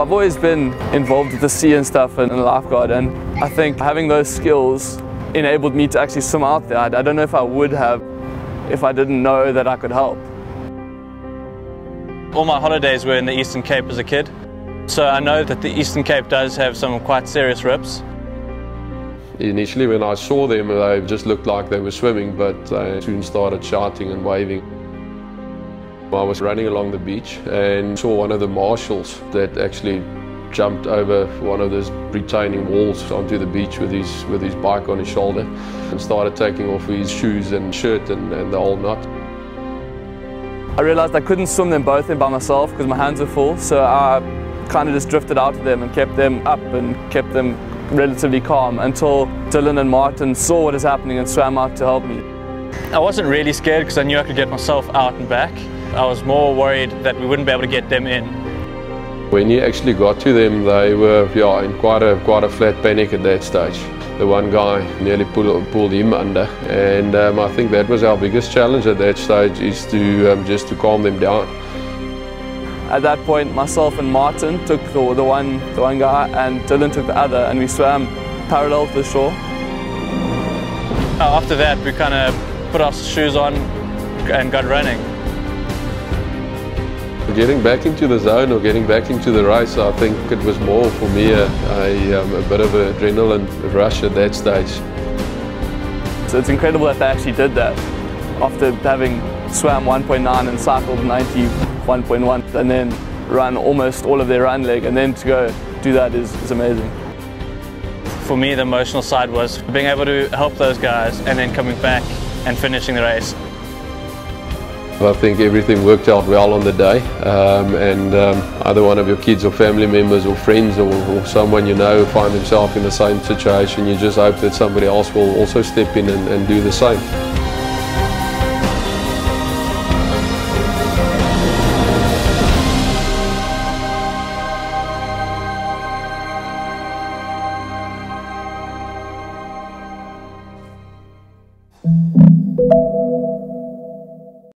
I've always been involved with the sea and stuff and, and lifeguard and I think having those skills enabled me to actually swim out there. I, I don't know if I would have if I didn't know that I could help. All my holidays were in the Eastern Cape as a kid, so I know that the Eastern Cape does have some quite serious rips. Initially when I saw them, they just looked like they were swimming, but they soon started shouting and waving. I was running along the beach and saw one of the marshals that actually jumped over one of those retaining walls onto the beach with his, with his bike on his shoulder and started taking off his shoes and shirt and, and the whole knot. I realized I couldn't swim them both in by myself because my hands were full, so I kind of just drifted out of them and kept them up and kept them relatively calm until Dylan and Martin saw what was happening and swam out to help me. I wasn't really scared because I knew I could get myself out and back. I was more worried that we wouldn't be able to get them in. When you actually got to them, they were yeah, in quite a, quite a flat panic at that stage. The one guy nearly pulled, pulled him under and um, I think that was our biggest challenge at that stage is to um, just to calm them down. At that point, myself and Martin took the, the, one, the one guy and Dylan took the other and we swam parallel to the shore. After that, we kind of put our shoes on and got running. Getting back into the zone or getting back into the race, I think it was more for me a, a, um, a bit of an adrenaline rush at that stage. So it's incredible that they actually did that after having swam 1.9 and cycled 91.1 and then run almost all of their run leg and then to go do that is, is amazing. For me, the emotional side was being able to help those guys and then coming back and finishing the race. I think everything worked out well on the day um, and um, either one of your kids or family members or friends or, or someone you know find themselves in the same situation you just hope that somebody else will also step in and, and do the same.